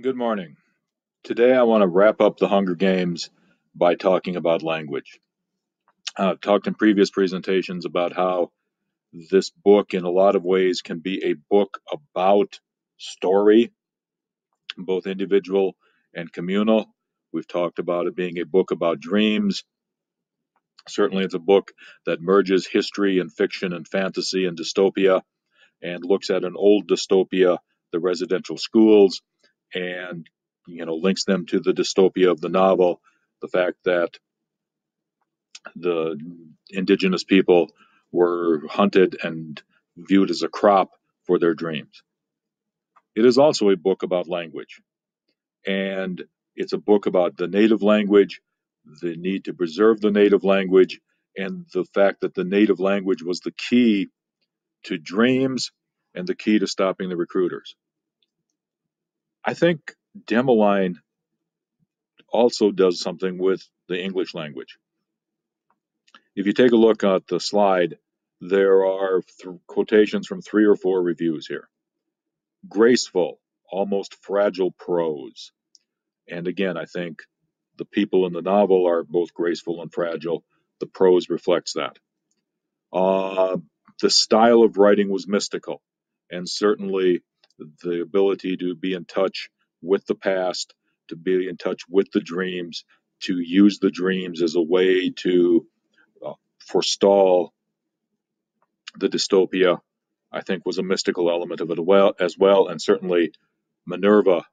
Good morning. Today I want to wrap up the Hunger Games by talking about language. I've talked in previous presentations about how this book, in a lot of ways, can be a book about story, both individual and communal. We've talked about it being a book about dreams. Certainly, it's a book that merges history and fiction and fantasy and dystopia and looks at an old dystopia, the residential schools, and you know links them to the dystopia of the novel, the fact that the indigenous people were hunted and viewed as a crop for their dreams. It is also a book about language, and it's a book about the native language, the need to preserve the native language, and the fact that the native language was the key to dreams and the key to stopping the recruiters. I think Dimaline also does something with the English language. If you take a look at the slide, there are th- quotations from three or four reviews here. Graceful, almost fragile prose. And again, I think the people in the novel are both graceful and fragile. The prose reflects that. Uh, the style of writing was mystical, and certainly the ability to be in touch with the past, to be in touch with the dreams, to use the dreams as a way to uh, forestall the dystopia, I think was a mystical element of it as well. And certainly Minerva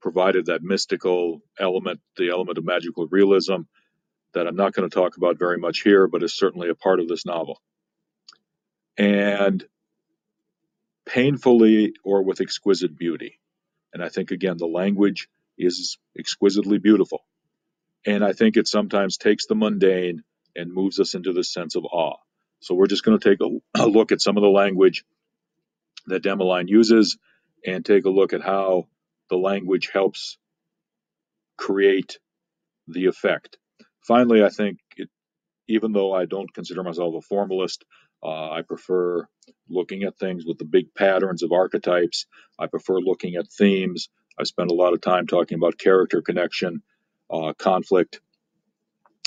provided that mystical element, the element of magical realism that I'm not going to talk about very much here, but is certainly a part of this novel. And painfully or with exquisite beauty. And I think, again, the language is exquisitely beautiful. And I think it sometimes takes the mundane and moves us into this sense of awe. So we're just going to take a, a look at some of the language that Dimaline uses and take a look at how the language helps create the effect. Finally, I think it, even though I don't consider myself a formalist, uh, I prefer looking at things with the big patterns of archetypes. I prefer looking at themes. I spend a lot of time talking about character connection, uh, conflict,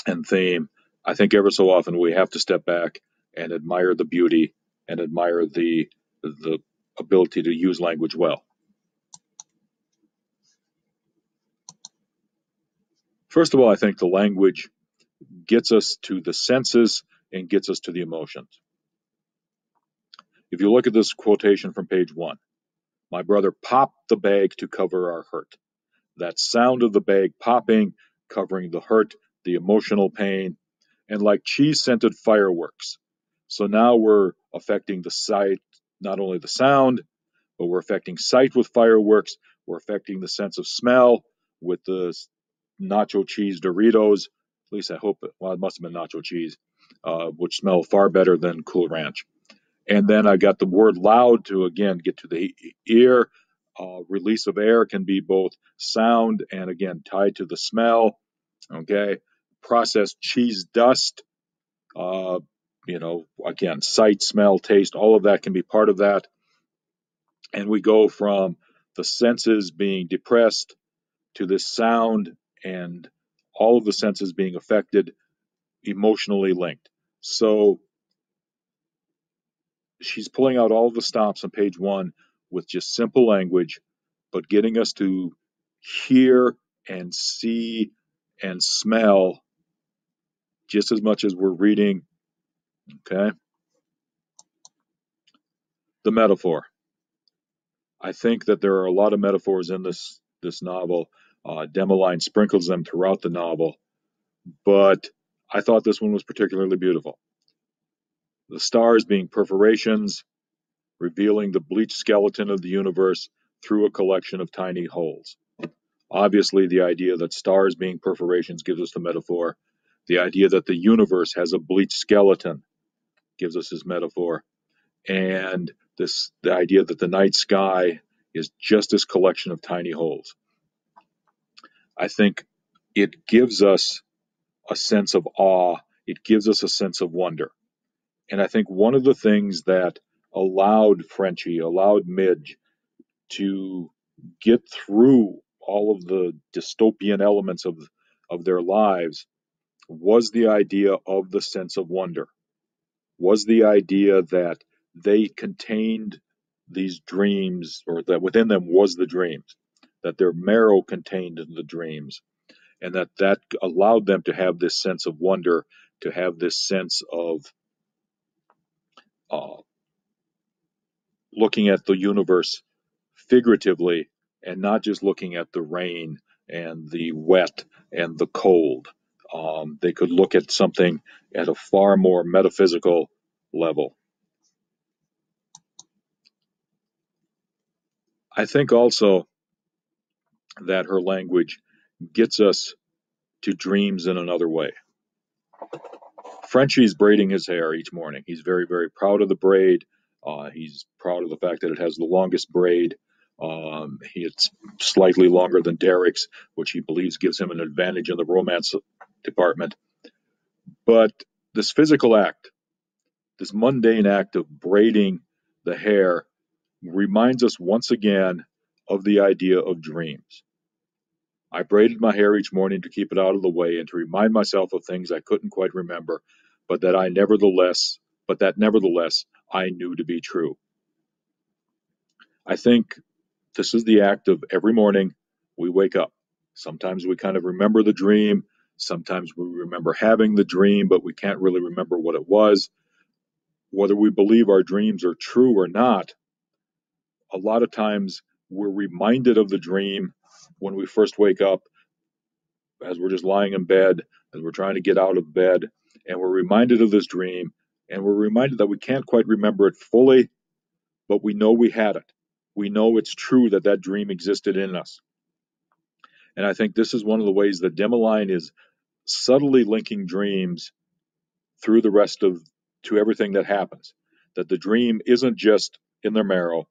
and theme. I think ever so often we have to step back and admire the beauty and admire the the ability to use language well. First of all, I think the language gets us to the senses and gets us to the emotions. If you look at this quotation from page one, my brother popped the bag to cover our hurt. That sound of the bag popping, covering the hurt, the emotional pain, and like cheese scented fireworks. So now we're affecting the sight, not only the sound, but we're affecting sight with fireworks. We're affecting the sense of smell with the nacho cheese Doritos. At least I hope it, well, it must have been nacho cheese, uh, which smell far better than Cool Ranch. And then I got the word loud to again get to the ear. Uh, release of air can be both sound and again tied to the smell. Okay. Processed cheese dust. Uh, you know, again, sight, smell, taste, all of that can be part of that. And we go from the senses being depressed to this sound and all of the senses being affected, emotionally linked. So she's pulling out all the stops on page one with just simple language, but getting us to hear and see and smell just as much as we're reading. Okay. The metaphor. I think that there are a lot of metaphors in this this novel. Uh, Dimaline sprinkles them throughout the novel, but I thought this one was particularly beautiful. The stars being perforations, revealing the bleached skeleton of the universe through a collection of tiny holes. Obviously, the idea that stars being perforations gives us the metaphor. The idea that the universe has a bleached skeleton gives us this metaphor. And this the idea that the night sky is just this collection of tiny holes. I think it gives us a sense of awe, it gives us a sense of wonder. And I think one of the things that allowed Frenchie, allowed Midge to get through all of the dystopian elements of of their lives was the idea of the sense of wonder. Was the idea that they contained these dreams or that within them was the dreams that their marrow contained the dreams and that that allowed them to have this sense of wonder to have this sense of uh, looking at the universe figuratively and not just looking at the rain and the wet and the cold. Um, they could look at something at a far more metaphysical level. I think also that her language gets us to dreams in another way. Frenchie's braiding his hair each morning. He's very, very proud of the braid. Uh, he's proud of the fact that it has the longest braid. Um, he, it's slightly longer than Derek's, which he believes gives him an advantage in the romance department. But this physical act, this mundane act of braiding the hair, reminds us once again of the idea of dreams. I braided my hair each morning to keep it out of the way and to remind myself of things I couldn't quite remember, but that I nevertheless, but that nevertheless I knew to be true. I think this is the act of every morning we wake up. Sometimes we kind of remember the dream. Sometimes we remember having the dream, but we can't really remember what it was. Whether we believe our dreams are true or not, a lot of times we're reminded of the dream when we first wake up, as we're just lying in bed, as we're trying to get out of bed, and we're reminded of this dream, and we're reminded that we can't quite remember it fully, but we know we had it. We know it's true that that dream existed in us. And I think this is one of the ways that Dimaline is subtly linking dreams through the rest of to everything that happens. That the dream isn't just in their marrow,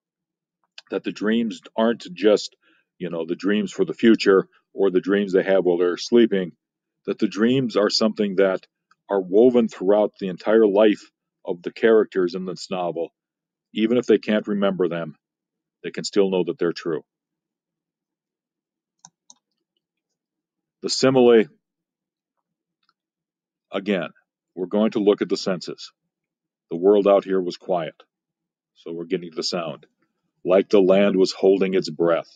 that the dreams aren't just you know, the dreams for the future or the dreams they have while they're sleeping, that the dreams are something that are woven throughout the entire life of the characters in this novel. Even if they can't remember them, they can still know that they're true. The simile, again, we're going to look at the senses. The world out here was quiet, so we're getting the sound. Like the land was holding its breath.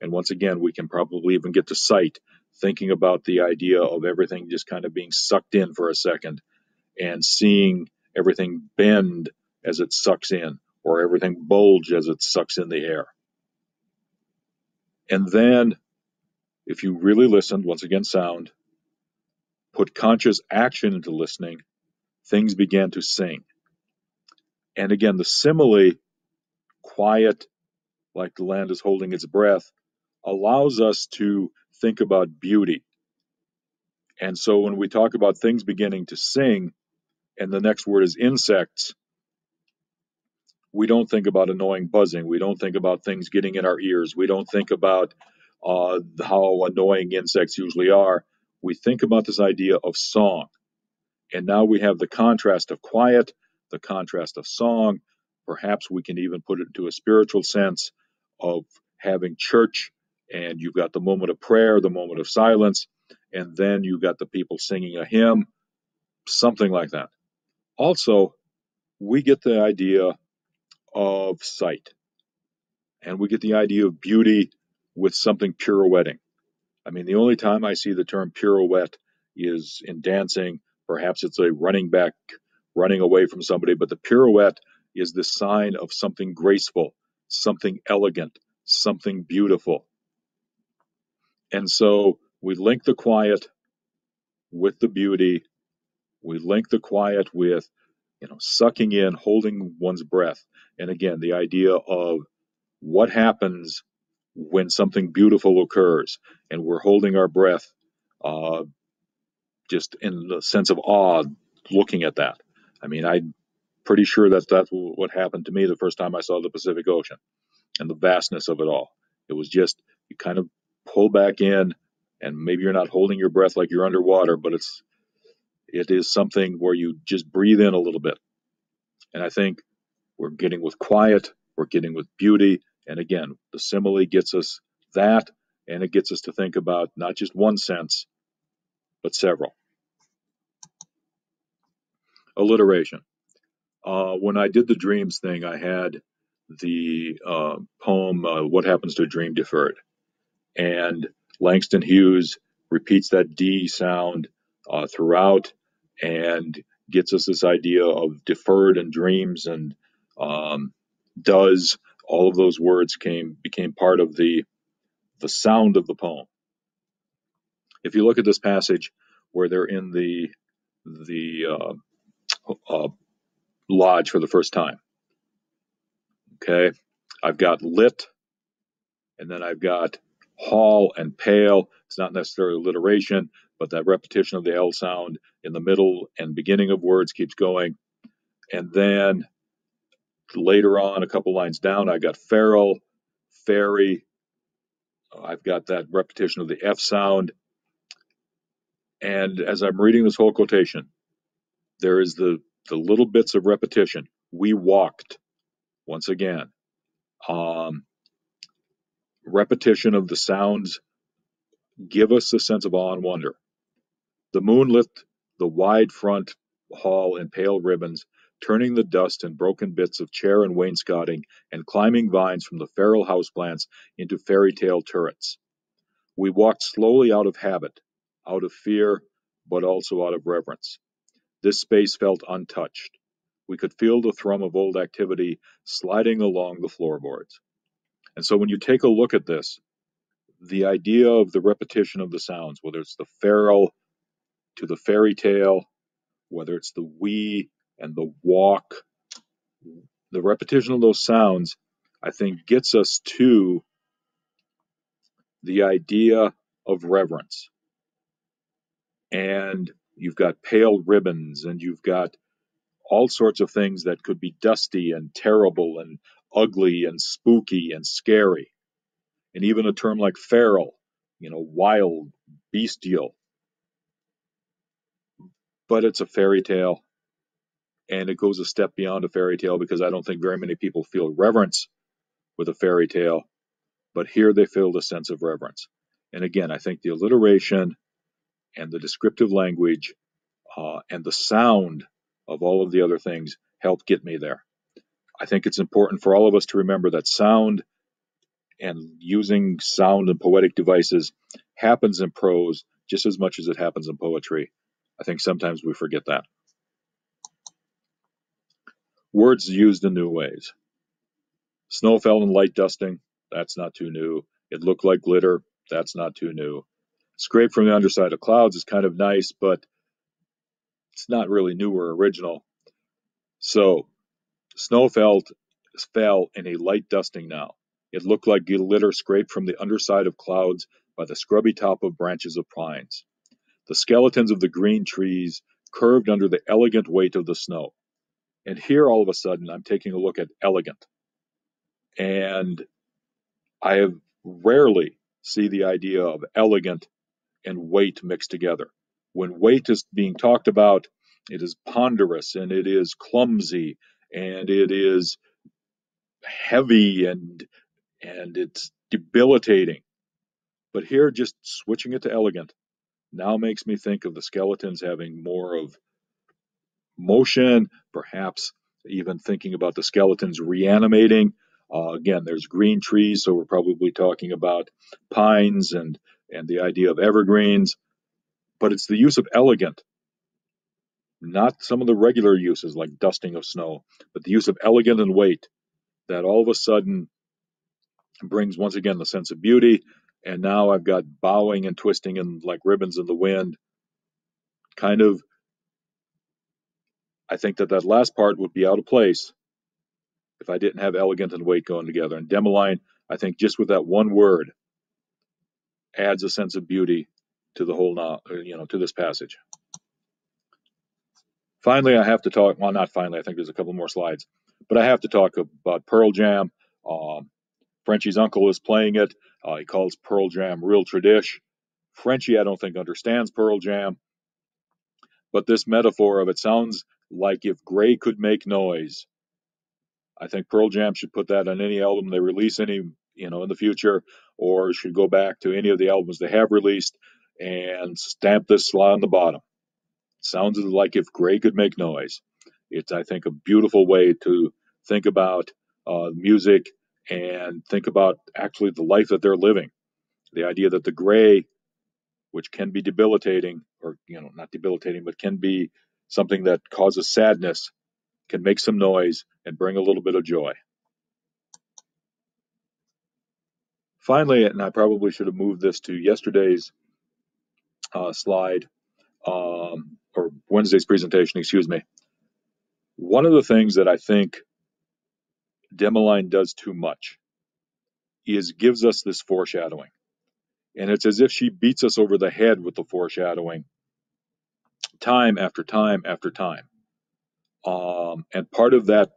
And once again, we can probably even get to sight, thinking about the idea of everything just kind of being sucked in for a second and seeing everything bend as it sucks in, or everything bulge as it sucks in the air. And then, if you really listened, once again, sound, put conscious action into listening, things began to sing. And again, the simile, quiet, like the land is holding its breath, allows us to think about beauty. And so when we talk about things beginning to sing, and the next word is insects, we don't think about annoying buzzing. We don't think about things getting in our ears. We don't think about uh, how annoying insects usually are. We think about this idea of song. And now we have the contrast of quiet, the contrast of song. Perhaps we can even put it into a spiritual sense of having church and you've got the moment of prayer, the moment of silence, and then you've got the people singing a hymn, something like that. Also, we get the idea of sight, and we get the idea of beauty with something pirouetting. I mean, the only time I see the term pirouette is in dancing. Perhaps it's a running back, running away from somebody, but the pirouette is the sign of something graceful, something elegant, something beautiful. And so we link the quiet with the beauty. We link the quiet with, you know, sucking in, holding one's breath. And again, the idea of what happens when something beautiful occurs and we're holding our breath uh, just in the sense of awe looking at that. I mean, I'm pretty sure that that's what happened to me the first time I saw the Pacific Ocean and the vastness of it all. It was just, you kind of pull back in and maybe you're not holding your breath like you're underwater but it's it is something where you just breathe in a little bit and i think we're getting with quiet we're getting with beauty and again the simile gets us that and it gets us to think about not just one sense, but several. Alliteration. Uh, when I did the dreams thing, I had the uh, poem uh, "What Happens to a Dream Deferred," and Langston Hughes repeats that D sound uh, throughout and gets us this idea of deferred and dreams and um, does all of those words came became part of the the sound of the poem. If you look at this passage where they're in the the uh, uh, lodge for the first time, okay, I've got lit, and then I've got hall and pale. It's not necessarily alliteration, but that repetition of the L sound in the middle and beginning of words keeps going. And then later on, a couple lines down, I got feral, fairy. I've got that repetition of the F sound. And as I'm reading this whole quotation, there is the, the little bits of repetition. We walked, once again. Um, repetition of the sounds give us a sense of awe and wonder. The moon lit the wide front hall in pale ribbons, turning the dust and broken bits of chair and wainscoting and climbing vines from the feral houseplants into fairy tale turrets. We walked slowly out of habit, out of fear, but also out of reverence. This space felt untouched. We could feel the thrum of old activity sliding along the floorboards. And so when you take a look at this, the idea of the repetition of the sounds, whether it's the feral to the fairy tale, whether it's the we and the walk, the repetition of those sounds, I think, gets us to the idea of reverence. And you've got pale ribbons, and you've got all sorts of things that could be dusty and terrible and ugly and spooky and scary. And even a term like feral, you know, wild, bestial. But it's a fairy tale and it goes a step beyond a fairy tale because I don't think very many people feel reverence with a fairy tale, but here they feel the sense of reverence. And again, I think the alliteration and the descriptive language uh, and the sound of all of the other things help get me there. I think it's important for all of us to remember that sound and using sound and poetic devices happens in prose just as much as it happens in poetry. I think sometimes we forget that. Words used in new ways. Snow fell in light dusting, that's not too new. It looked like glitter, that's not too new. Scrape from the underside of clouds is kind of nice, but it's not really new or original. So, snow fell, fell in a light dusting now. It looked like glitter scraped from the underside of clouds by the scrubby top of branches of pines. The skeletons of the green trees curved under the elegant weight of the snow. And here, all of a sudden, I'm taking a look at elegant. And I have rarely see the idea of elegant and weight mixed together. When weight is being talked about, it is ponderous and it is clumsy and it is heavy and and it's debilitating. But here, just switching it to elegant now makes me think of the skeletons having more of motion, perhaps even thinking about the skeletons reanimating. Uh, again, there's green trees, so we're probably talking about pines and and the idea of evergreens. But it's the use of elegant, not some of the regular uses like dusting of snow, but the use of elegant and weight that all of a sudden brings once again the sense of beauty. And now I've got bowing and twisting and like ribbons in the wind, kind of I think that that last part would be out of place if I didn't have elegant and weight going together. And Dimaline, I think just with that one word, adds a sense of beauty to the whole, you know, to this passage. Finally, I have to talk. Well, not finally. I think there's a couple more slides, but I have to talk about Pearl Jam. Um, Frenchie's uncle is playing it. Uh, he calls Pearl Jam real tradish. Frenchie, I don't think understands Pearl Jam, but this metaphor of it sounds like if Gray could make noise. I think Pearl Jam should put that on any album they release any you know, in the future, or should go back to any of the albums they have released and stamp this on the bottom. Sounds like if Gray could make noise. It's, I think, a beautiful way to think about uh, music and think about actually the life that they're living. The idea that the gray, which can be debilitating, or you know, not debilitating, but can be something that causes sadness, can make some noise and bring a little bit of joy. Finally, and I probably should have moved this to yesterday's uh, slide um, Wednesday's presentation, excuse me. One of the things that I think Dimaline does too much is gives us this foreshadowing. And it's as if she beats us over the head with the foreshadowing time after time after time. Um, and part of that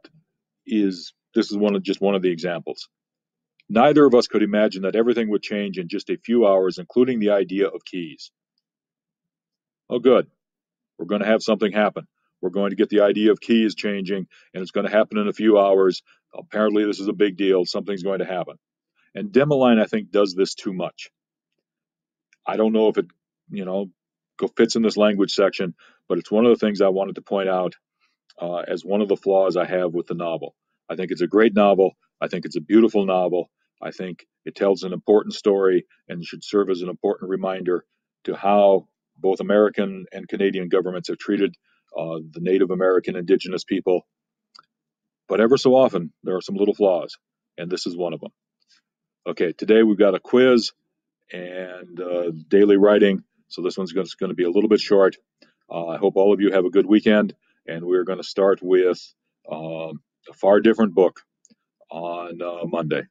is this is one of just one of the examples. Neither of us could imagine that everything would change in just a few hours, including the idea of keys. Oh, good. We're going to have something happen. We're going to get the idea of keys changing, and it's going to happen in a few hours. Apparently, this is a big deal. Something's going to happen. And Dimaline, I think, does this too much. I don't know if it, you know, fits in this language section, but it's one of the things I wanted to point out uh, as one of the flaws I have with the novel. I think it's a great novel. I think it's a beautiful novel. I think it tells an important story and should serve as an important reminder to how both American and Canadian governments have treated uh, the Native American indigenous people. But ever so often, there are some little flaws, and this is one of them. Okay, today we've got a quiz and uh, daily writing, so this one's going to be a little bit short. Uh, I hope all of you have a good weekend, and we're going to start with um, a far different book on uh, Monday.